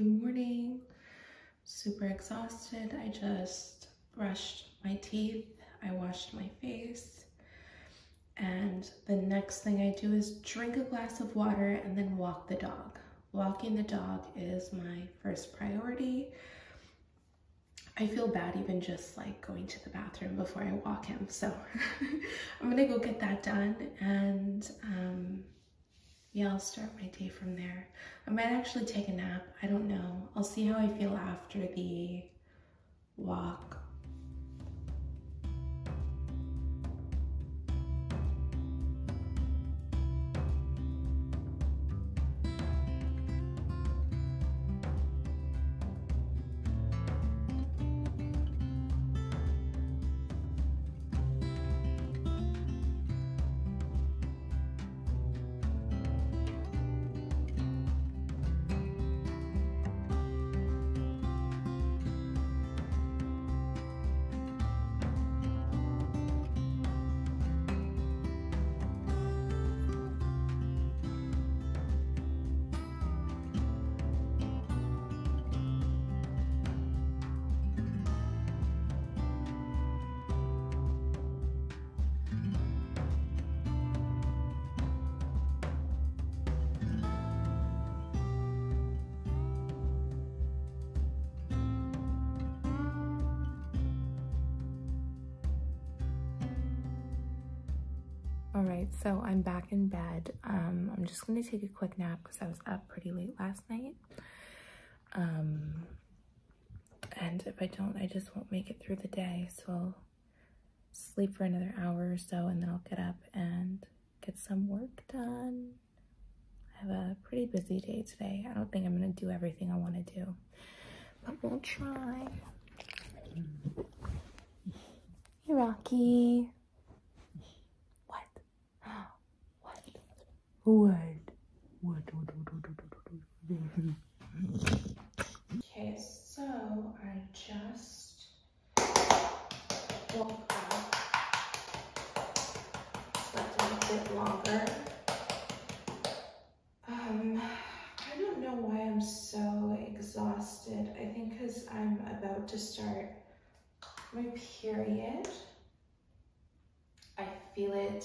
Good morning. Super exhausted. I just brushed my teeth. I washed my face. And the next thing I do is drink a glass of water and then walk the dog. Walking the dog is my first priority. I feel bad even just like going to the bathroom before I walk him. So I'm gonna go get that done and um, yeah, I'll start my day from there. I might actually take a nap. I don't know. I'll see how I feel after the walk All right, so I'm back in bed. Um, I'm just gonna take a quick nap because I was up pretty late last night. Um, and if I don't, I just won't make it through the day. So I'll sleep for another hour or so and then I'll get up and get some work done. I have a pretty busy day today. I don't think I'm gonna do everything I wanna do, but we'll try. Hey, Rocky. What? What? Okay, so I just woke up, slept a bit longer. Um, I don't know why I'm so exhausted. I think because I'm about to start my period. I feel it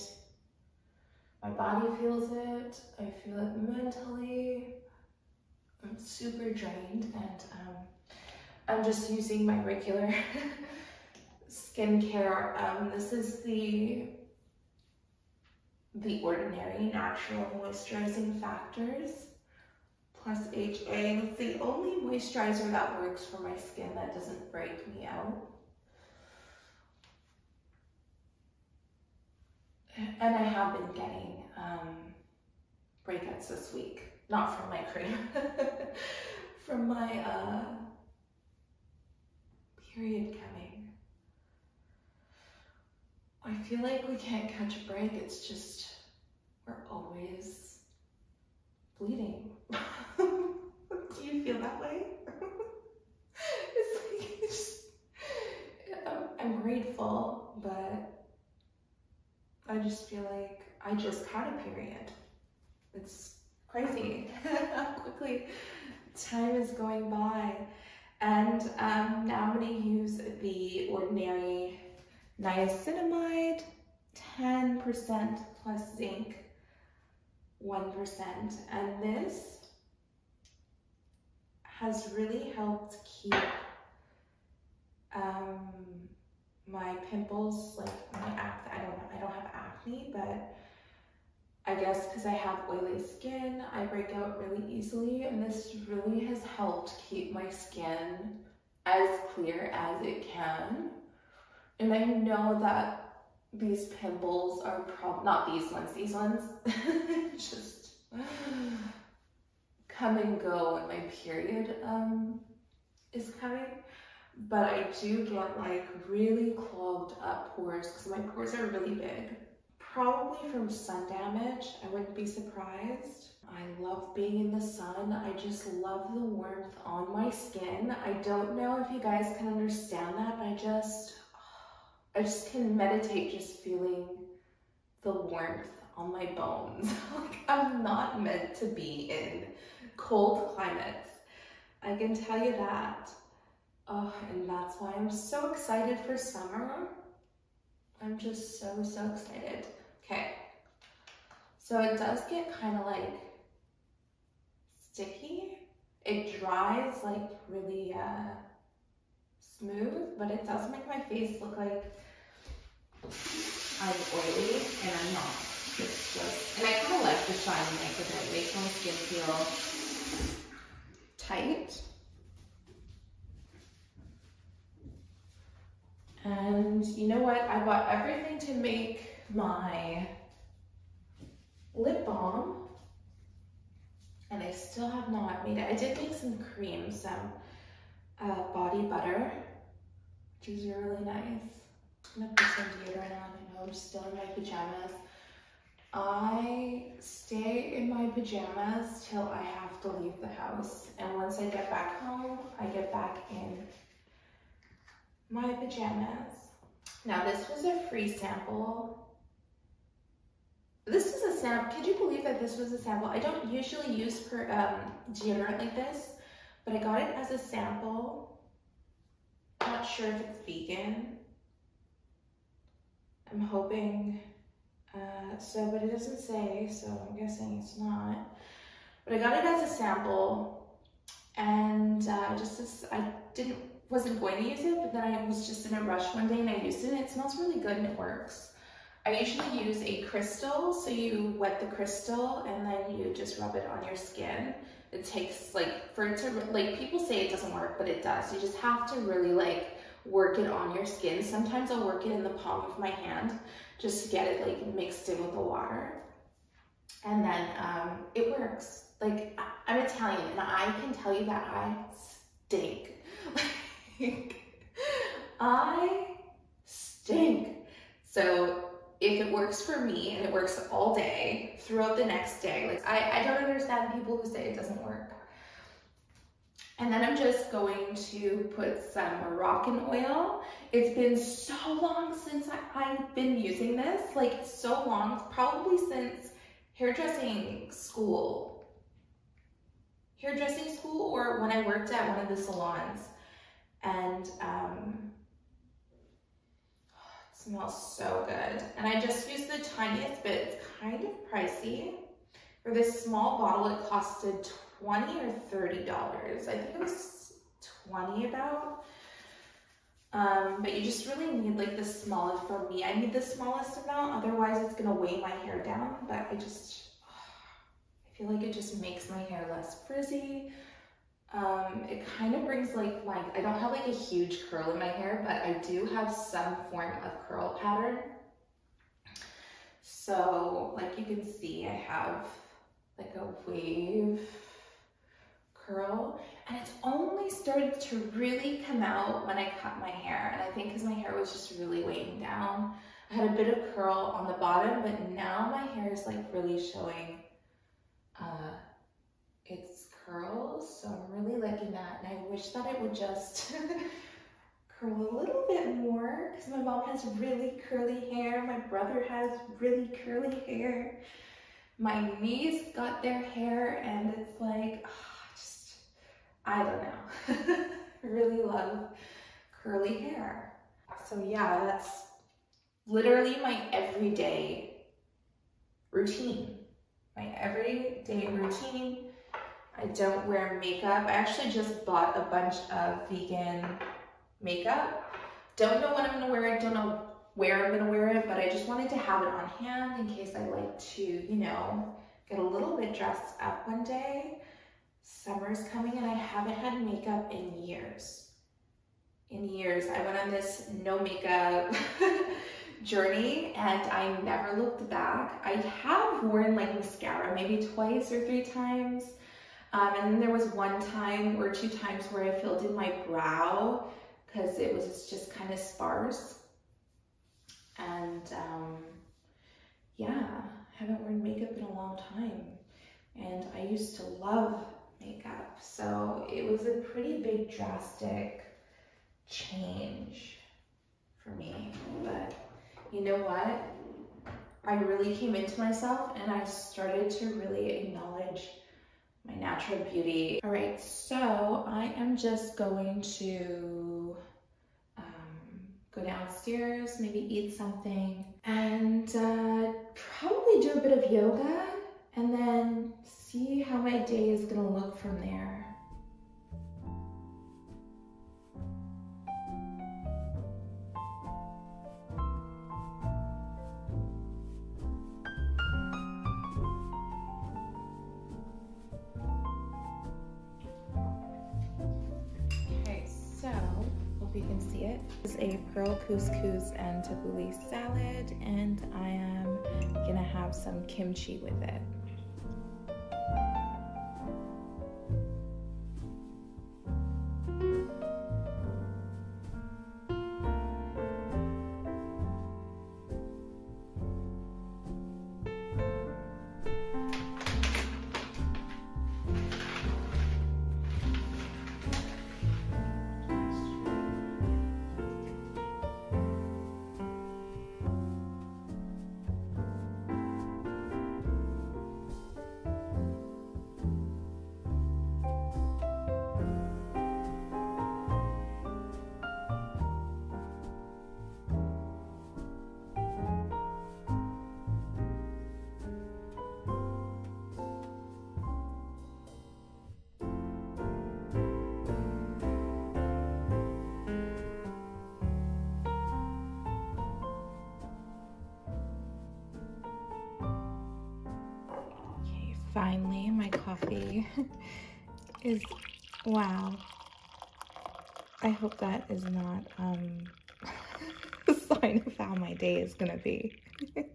my body feels it. I feel it mentally. I'm super drained and um, I'm just using my regular skincare. Um, this is the the Ordinary Natural Moisturizing Factors plus HA. It's the only moisturizer that works for my skin that doesn't break me out. And I have been getting um, breakouts this week. Not from my cream, from my uh, period coming. I feel like we can't catch a break. It's just, we're always bleeding. Do you feel that way? it's like, it's just, I'm grateful, but I just feel like I just had a period. It's crazy how quickly time is going by. And um, now I'm to use the Ordinary niacinamide, 10% plus zinc, 1%. And this has really helped keep um, my pimples, like my acne, I don't know, I don't have acne, but I guess because I have oily skin, I break out really easily, and this really has helped keep my skin as clear as it can. And I know that these pimples are prob not these ones, these ones just come and go when my period um, is coming but I do get like really clogged up pores because my pores are really big. Probably from sun damage, I wouldn't be surprised. I love being in the sun. I just love the warmth on my skin. I don't know if you guys can understand that, but I just, I just can meditate just feeling the warmth on my bones. like I'm not meant to be in cold climates. I can tell you that. Oh, and that's why I'm so excited for summer. I'm just so, so excited. Okay, so it does get kind of like sticky. It dries like really uh, smooth, but it does make my face look like I'm oily and I'm not. It's just, and I kind of like the shiny makeup. It makes my skin feel tight. And you know what? I bought everything to make my lip balm. And I still have not made it. I did make some cream, some uh, body butter, which is really nice. I'm gonna put some deodorant on. I know I'm still in my pajamas. I stay in my pajamas till I have to leave the house. And once I get back home, I get back in my pajamas. Now this was a free sample. This is a sample, could you believe that this was a sample? I don't usually use per, um, deodorant like this, but I got it as a sample. Not sure if it's vegan. I'm hoping, uh, so, but it doesn't say, so I'm guessing it's not. But I got it as a sample and uh, just as I didn't wasn't going to use it, but then I was just in a rush one day and I used it and it smells really good and it works. I usually use a crystal, so you wet the crystal and then you just rub it on your skin. It takes like, for it to, like people say it doesn't work, but it does. You just have to really like work it on your skin. Sometimes I'll work it in the palm of my hand just to get it like mixed in with the water. And then um, it works. Like I'm Italian and I can tell you that I stink. I stink. So if it works for me and it works all day throughout the next day, like I, I don't understand people who say it doesn't work. And then I'm just going to put some Moroccan oil. It's been so long since I, have been using this, like so long, probably since hairdressing school. Hairdressing school or when I worked at one of the salons and um, smells so good. And I just used the tiniest bit. It's kind of pricey. For this small bottle, it costed 20 or $30. I think it was 20 about. Um, but you just really need like the smallest, for me, I need the smallest amount, otherwise it's gonna weigh my hair down, but I just, I feel like it just makes my hair less frizzy. Um, it kind of brings like my, I don't have like a huge curl in my hair, but I do have some form of curl pattern. So like you can see, I have like a wave curl and it's only started to really come out when I cut my hair. And I think because my hair was just really weighing down, I had a bit of curl on the bottom, but now my hair is like really showing uh, curls. So I'm really liking that. And I wish that it would just curl a little bit more because my mom has really curly hair. My brother has really curly hair. My niece got their hair and it's like, oh, just, I don't know. I really love curly hair. So yeah, that's literally my everyday routine. My everyday routine I don't wear makeup. I actually just bought a bunch of vegan makeup. Don't know when I'm gonna wear it, don't know where I'm gonna wear it, but I just wanted to have it on hand in case I like to, you know, get a little bit dressed up one day. Summer's coming and I haven't had makeup in years. In years. I went on this no makeup journey and I never looked back. I have worn like mascara maybe twice or three times um, and then there was one time or two times where I filled in my brow because it was just kind of sparse. And um, yeah, I haven't worn makeup in a long time. And I used to love makeup. So it was a pretty big drastic change for me. But you know what? I really came into myself and I started to really acknowledge my natural beauty. All right, so I am just going to um, go downstairs, maybe eat something, and uh, probably do a bit of yoga, and then see how my day is gonna look from there. You can see it. This is a pearl couscous and tabbouleh salad, and I am gonna have some kimchi with it. My coffee is wow. I hope that is not um a sign of how my day is gonna be.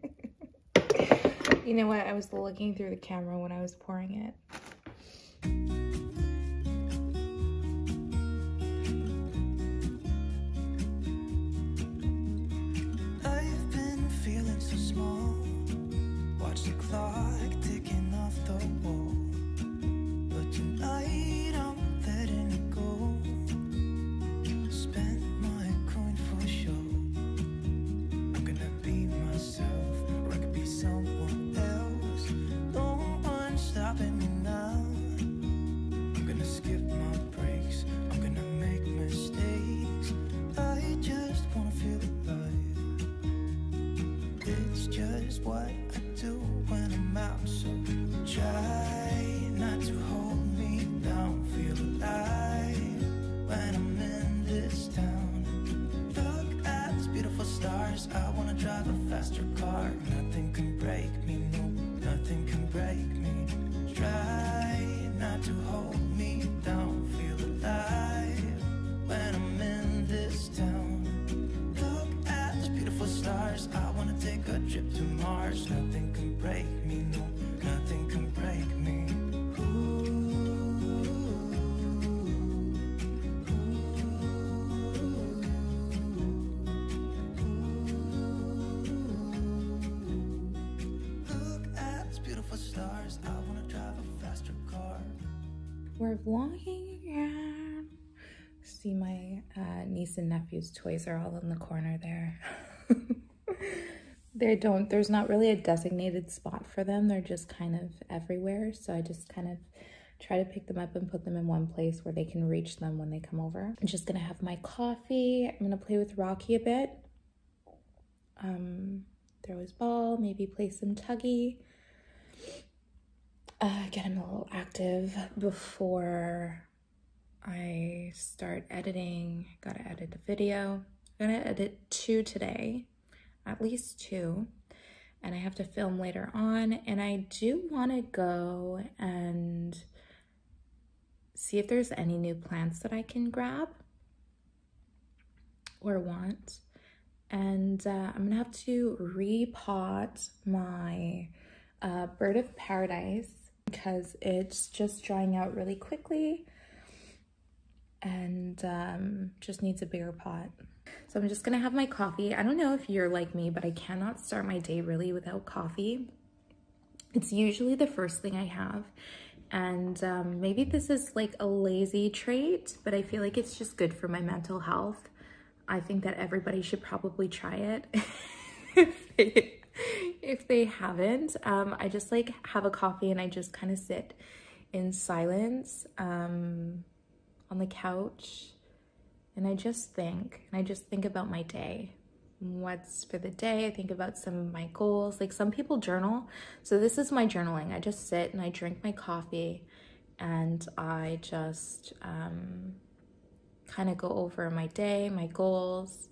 You know what? I was looking through the camera when i was pouring it we're vlogging again. See my uh, niece and nephew's toys are all in the corner there. they don't, there's not really a designated spot for them. They're just kind of everywhere. So I just kind of try to pick them up and put them in one place where they can reach them when they come over. I'm just gonna have my coffee. I'm gonna play with Rocky a bit. Um, throw his ball, maybe play some tuggy uh, get him a little active before I start editing. Gotta edit the video. I'm gonna edit two today, at least two, and I have to film later on. And I do wanna go and see if there's any new plants that I can grab or want. And uh, I'm gonna have to repot my uh, bird of paradise because it's just drying out really quickly and um, just needs a bigger pot. So I'm just gonna have my coffee. I don't know if you're like me, but I cannot start my day really without coffee. It's usually the first thing I have. And um, maybe this is like a lazy trait, but I feel like it's just good for my mental health. I think that everybody should probably try it if they haven't, um, I just like have a coffee and I just kind of sit in silence um, on the couch and I just think, and I just think about my day. What's for the day? I think about some of my goals. Like some people journal. So this is my journaling. I just sit and I drink my coffee and I just um, kind of go over my day, my goals,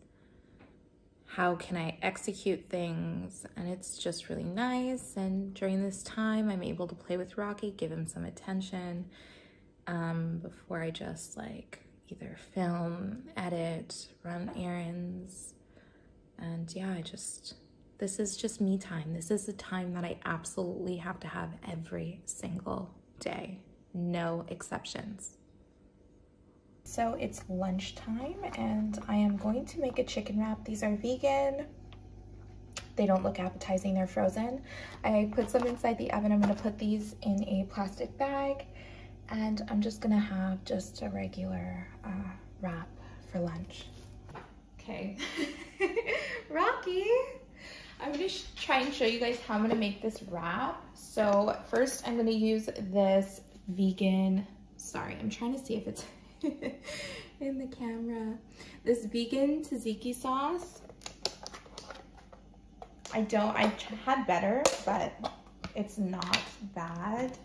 how can I execute things, and it's just really nice. And during this time, I'm able to play with Rocky, give him some attention um, before I just like either film, edit, run errands, and yeah, I just, this is just me time. This is the time that I absolutely have to have every single day, no exceptions. So it's lunchtime and I am going to make a chicken wrap. These are vegan. They don't look appetizing, they're frozen. I put some inside the oven. I'm gonna put these in a plastic bag and I'm just gonna have just a regular uh, wrap for lunch. Okay, Rocky. I'm gonna try and show you guys how I'm gonna make this wrap. So first I'm gonna use this vegan, sorry, I'm trying to see if it's in the camera. This vegan tzatziki sauce. I don't, I had better, but it's not bad.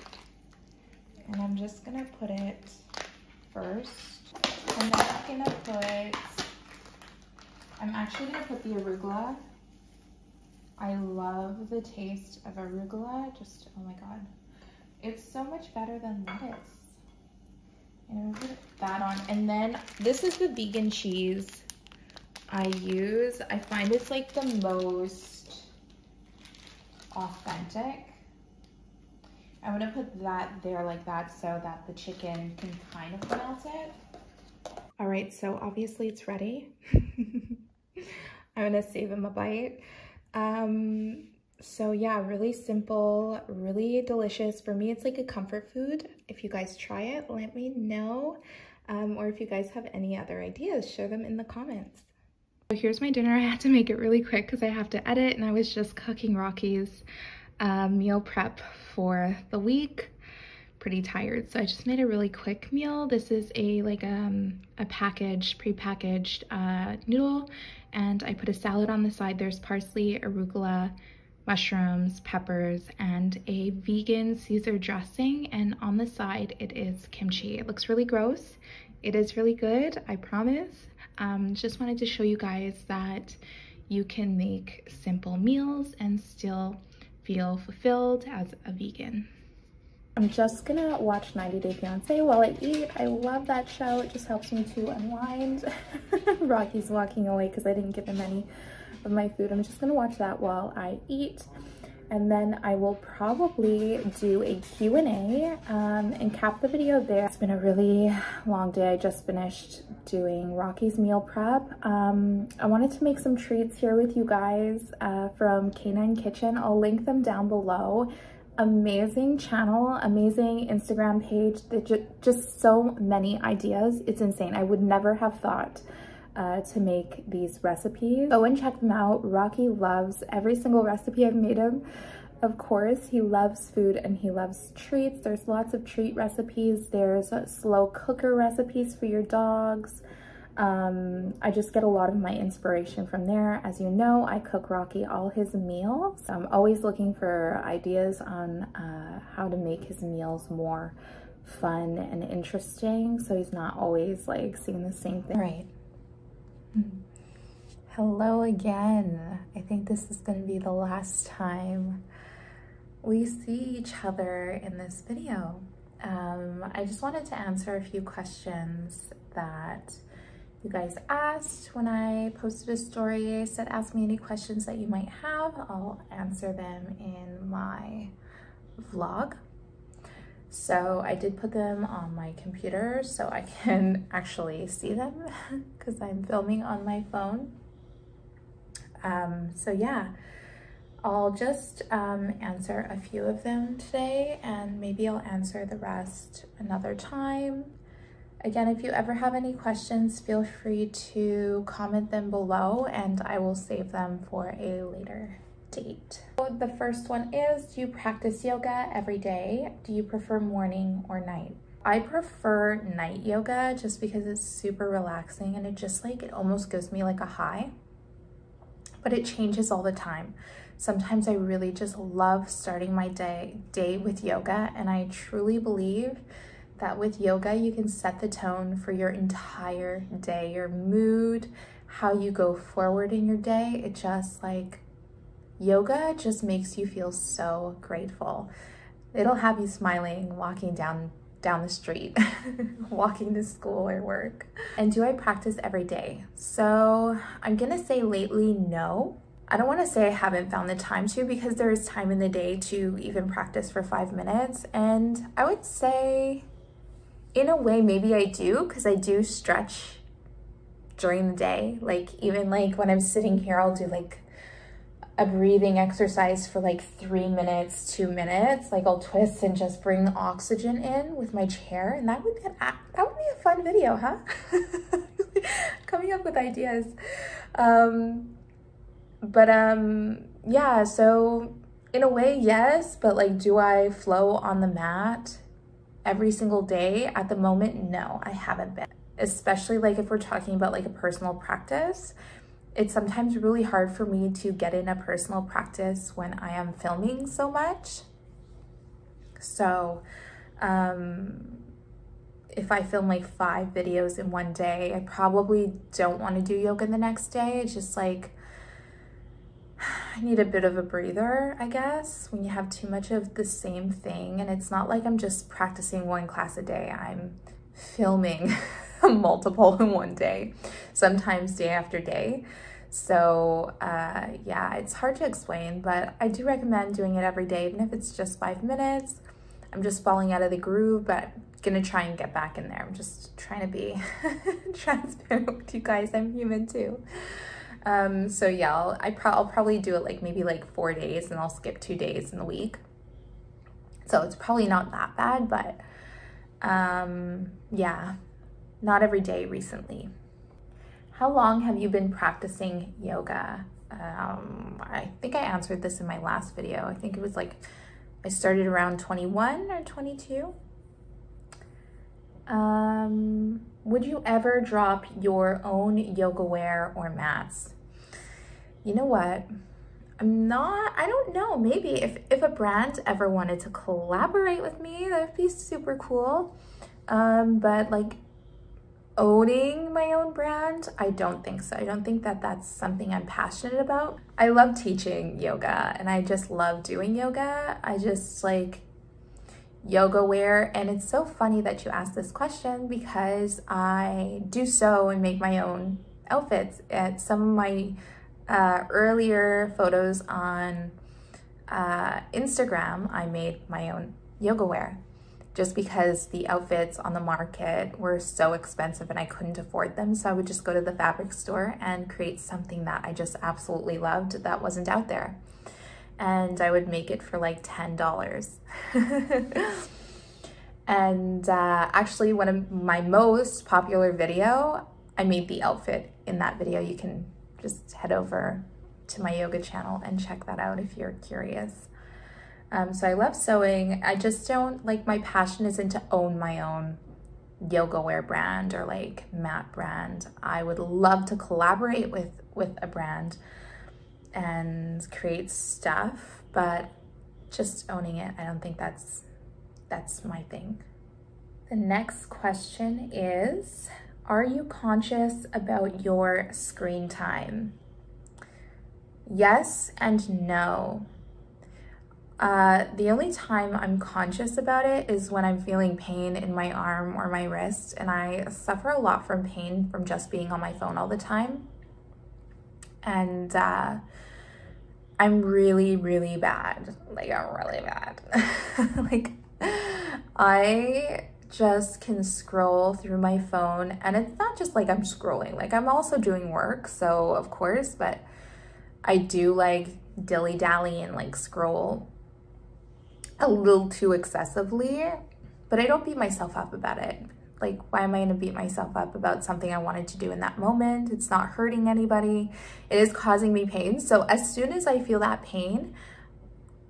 And I'm just gonna put it first. I'm not gonna put, I'm actually gonna put the arugula. I love the taste of arugula, just, oh my God. It's so much better than lettuce. And put that on. And then this is the vegan cheese I use. I find it's like the most authentic. I'm gonna put that there like that so that the chicken can kind of melt it. All right, so obviously it's ready. I'm gonna save him a bite. Um, so yeah, really simple, really delicious. For me, it's like a comfort food. If you guys try it, let me know. Um, or if you guys have any other ideas, share them in the comments. So here's my dinner. I had to make it really quick because I have to edit and I was just cooking Rocky's uh, meal prep for the week. Pretty tired, so I just made a really quick meal. This is a like um, a packaged, pre-packaged uh, noodle, and I put a salad on the side. There's parsley, arugula, mushrooms, peppers, and a vegan Caesar dressing. And on the side, it is kimchi. It looks really gross. It is really good, I promise. Um, just wanted to show you guys that you can make simple meals and still feel fulfilled as a vegan. I'm just gonna watch 90 Day Fiancé while I eat. I love that show. It just helps me to unwind. Rocky's walking away because I didn't give him any of my food. I'm just gonna watch that while I eat. And then I will probably do a Q&A um, and cap the video there. It's been a really long day. I just finished doing Rocky's meal prep. Um, I wanted to make some treats here with you guys uh, from K9 Kitchn. I'll link them down below. Amazing channel, amazing Instagram page. Just so many ideas. It's insane. I would never have thought uh, to make these recipes. Go and check them out. Rocky loves every single recipe I've made him. Of course, he loves food and he loves treats. There's lots of treat recipes. There's slow cooker recipes for your dogs. Um, I just get a lot of my inspiration from there. As you know, I cook Rocky all his meals. So I'm always looking for ideas on uh, how to make his meals more fun and interesting so he's not always like seeing the same thing. All right. Hello again. I think this is going to be the last time we see each other in this video. Um, I just wanted to answer a few questions that you guys asked when I posted a story. I said, ask me any questions that you might have. I'll answer them in my vlog. So I did put them on my computer so I can actually see them because I'm filming on my phone. Um, so yeah, I'll just um, answer a few of them today and maybe I'll answer the rest another time. Again, if you ever have any questions, feel free to comment them below and I will save them for a later update. So the first one is, do you practice yoga every day? Do you prefer morning or night? I prefer night yoga just because it's super relaxing and it just like, it almost gives me like a high, but it changes all the time. Sometimes I really just love starting my day, day with yoga and I truly believe that with yoga, you can set the tone for your entire day, your mood, how you go forward in your day. It just like, yoga just makes you feel so grateful. It'll have you smiling, walking down down the street, walking to school or work. And do I practice every day? So I'm gonna say lately, no. I don't wanna say I haven't found the time to because there is time in the day to even practice for five minutes. And I would say, in a way, maybe I do because I do stretch during the day. Like even like when I'm sitting here, I'll do like a breathing exercise for like three minutes, two minutes. Like I'll twist and just bring oxygen in with my chair. And that would be an, that would be a fun video, huh? Coming up with ideas. Um, but um, yeah, so in a way, yes, but like, do I flow on the mat every single day? At the moment, no, I haven't been. Especially like if we're talking about like a personal practice, it's sometimes really hard for me to get in a personal practice when I am filming so much. So, um, if I film like five videos in one day, I probably don't want to do yoga the next day. It's just like, I need a bit of a breather, I guess, when you have too much of the same thing. And it's not like I'm just practicing one class a day. I'm filming multiple in one day, sometimes day after day. So uh, yeah, it's hard to explain, but I do recommend doing it every day, even if it's just five minutes. I'm just falling out of the groove, but gonna try and get back in there. I'm just trying to be transparent with you guys. I'm human too. Um, so yeah, I'll, I pro I'll probably do it like maybe like four days and I'll skip two days in the week. So it's probably not that bad, but um, yeah, not every day recently. How long have you been practicing yoga? Um, I think I answered this in my last video. I think it was like, I started around 21 or 22. Um, would you ever drop your own yoga wear or mats? You know what? I'm not, I don't know, maybe if, if a brand ever wanted to collaborate with me, that would be super cool. Um, but like owning my own brand, I don't think so. I don't think that that's something I'm passionate about. I love teaching yoga and I just love doing yoga. I just like yoga wear and it's so funny that you asked this question because I do sew and make my own outfits. At some of my uh, earlier photos on uh, Instagram, I made my own yoga wear just because the outfits on the market were so expensive and I couldn't afford them. So I would just go to the fabric store and create something that I just absolutely loved that wasn't out there. And I would make it for like $10. and uh, actually one of my most popular video, I made the outfit in that video. You can just head over to my yoga channel and check that out if you're curious. Um, so I love sewing. I just don't, like my passion isn't to own my own yoga wear brand or like mat brand. I would love to collaborate with, with a brand and create stuff, but just owning it, I don't think that's, that's my thing. The next question is, are you conscious about your screen time? Yes and no. Uh, the only time I'm conscious about it is when I'm feeling pain in my arm or my wrist, and I suffer a lot from pain from just being on my phone all the time. And uh, I'm really, really bad. Like, I'm really bad. like, I just can scroll through my phone, and it's not just like I'm scrolling, like, I'm also doing work, so of course, but I do like dilly dally and like scroll a little too excessively, but I don't beat myself up about it. Like, why am I to beat myself up about something I wanted to do in that moment? It's not hurting anybody. It is causing me pain. So as soon as I feel that pain,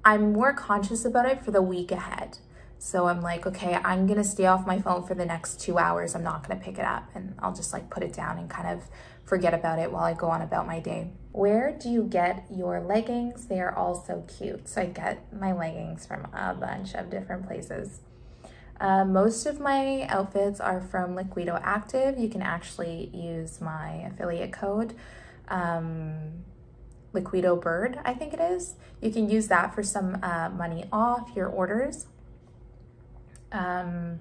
I'm more conscious about it for the week ahead. So I'm like, okay, I'm gonna stay off my phone for the next two hours. I'm not gonna pick it up and I'll just like put it down and kind of forget about it while I go on about my day. Where do you get your leggings? They are all so cute. So I get my leggings from a bunch of different places. Uh, most of my outfits are from Liquido Active. You can actually use my affiliate code, um, Liquido Bird, I think it is. You can use that for some uh, money off your orders. Um,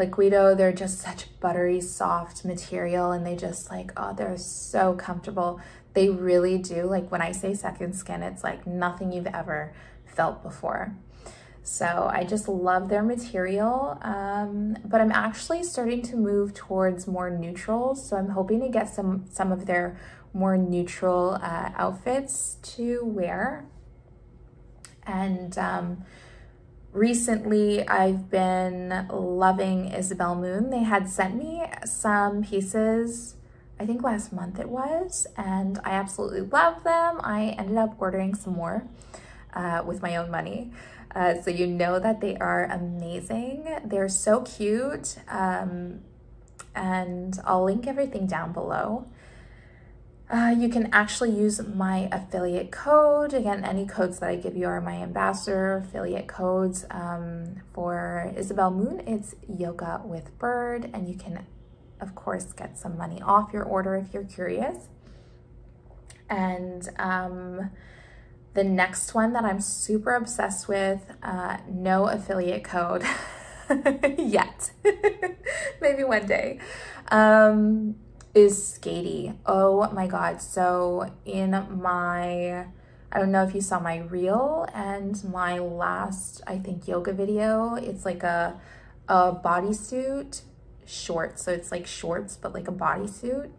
Liquido, they're just such buttery, soft material and they just like, oh, they're so comfortable. They really do, like when I say second skin, it's like nothing you've ever felt before. So I just love their material, um, but I'm actually starting to move towards more neutrals. So I'm hoping to get some, some of their more neutral uh, outfits to wear. And um, recently I've been loving Isabelle Moon. They had sent me some pieces, I think last month it was, and I absolutely love them. I ended up ordering some more uh, with my own money. Uh, so you know that they are amazing. They're so cute. Um, and I'll link everything down below. Uh, you can actually use my affiliate code. Again, any codes that I give you are my ambassador affiliate codes. Um, for Isabelle Moon, it's Yoga with Bird, and you can, of course, get some money off your order if you're curious. And um, the next one that I'm super obsessed with, uh, no affiliate code yet, maybe one day. Um, is Skatie. Oh my God. So in my, I don't know if you saw my reel and my last, I think yoga video, it's like a, a bodysuit short. So it's like shorts, but like a bodysuit.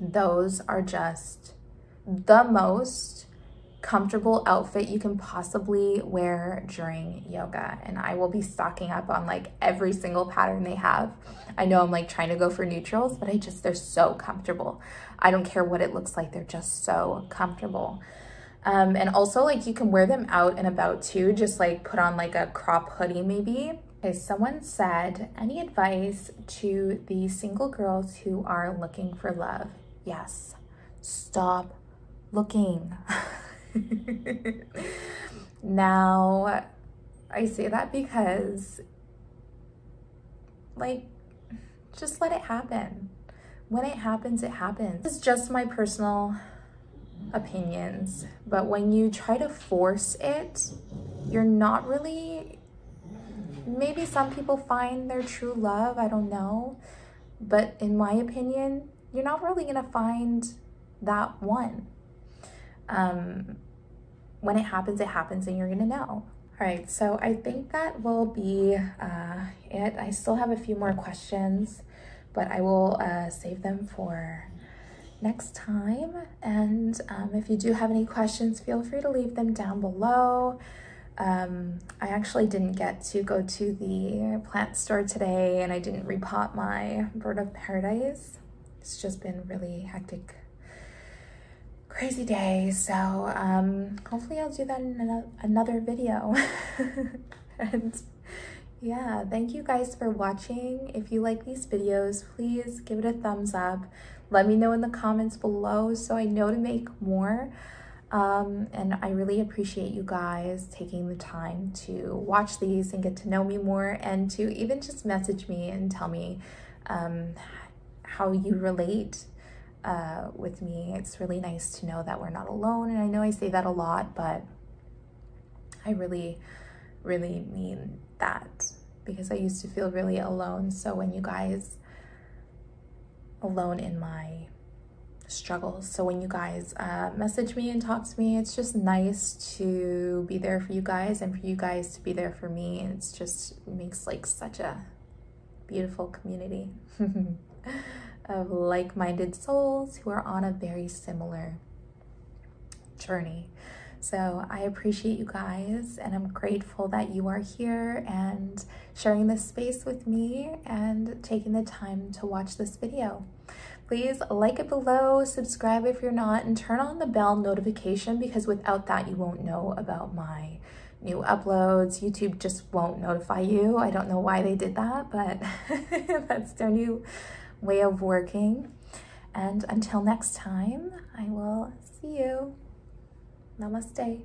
Those are just the most comfortable outfit you can possibly wear during yoga and I will be stocking up on like every single pattern they have. I know I'm like trying to go for neutrals, but I just, they're so comfortable. I don't care what it looks like. They're just so comfortable. Um, and also like you can wear them out and about too, just like put on like a crop hoodie maybe. Okay, someone said, any advice to the single girls who are looking for love? Yes, stop looking. now, I say that because, like, just let it happen. When it happens, it happens. It's just my personal opinions, but when you try to force it, you're not really, maybe some people find their true love, I don't know, but in my opinion, you're not really gonna find that one um, when it happens, it happens and you're gonna know. All right, so I think that will be uh, it. I still have a few more questions, but I will uh, save them for next time. And um, if you do have any questions, feel free to leave them down below. Um, I actually didn't get to go to the plant store today and I didn't repot my bird of paradise. It's just been really hectic crazy day. So um, hopefully I'll do that in another video. and yeah, thank you guys for watching. If you like these videos, please give it a thumbs up. Let me know in the comments below so I know to make more. Um, and I really appreciate you guys taking the time to watch these and get to know me more and to even just message me and tell me um, how you relate uh, with me. It's really nice to know that we're not alone. And I know I say that a lot, but I really, really mean that because I used to feel really alone. So when you guys, alone in my struggles. So when you guys uh, message me and talk to me, it's just nice to be there for you guys and for you guys to be there for me. It's just makes like such a beautiful community. of like-minded souls who are on a very similar journey. So I appreciate you guys and I'm grateful that you are here and sharing this space with me and taking the time to watch this video. Please like it below, subscribe if you're not, and turn on the bell notification because without that you won't know about my new uploads. YouTube just won't notify you. I don't know why they did that, but that's their new way of working. And until next time, I will see you. Namaste.